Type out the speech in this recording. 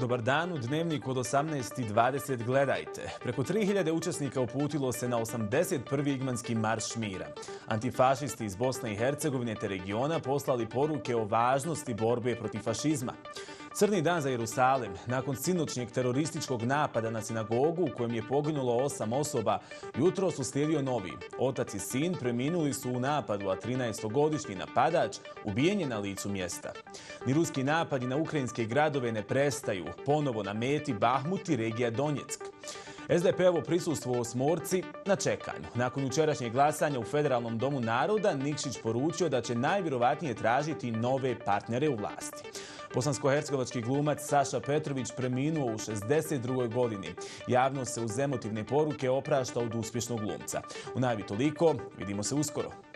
Dobar dan, u dnevnik od 18.20 gledajte. Preko 3000 učesnika uputilo se na 81. igmanski marš mira. Antifašisti iz Bosne i Hercegovine te regiona poslali poruke o važnosti borbe protiv fašizma. Crni dan za Jerusalim, nakon sinoćnjeg terorističkog napada na sinagogu u kojem je poginulo osam osoba, jutro su slijedio novi. Otac i sin preminuli su u napadu, a 13-godišnji napadač ubijen je na licu mjesta. Ni ruski napadi na ukrajinske gradove ne prestaju, ponovo na meti Bahmut i regija Donjeck. SDP-ovo prisustvo Osmorci na čekanju. Nakon jučerašnjeg glasanja u Federalnom domu naroda, Nikšić poručio da će najvjerovatnije tražiti nove partnere u vlasti. Bosansko-hercegovački glumac Saša Petrović preminuo u 62. godini. Javno se uz emotivne poruke oprašta od uspješnog glumca. U najvi toliko, vidimo se uskoro.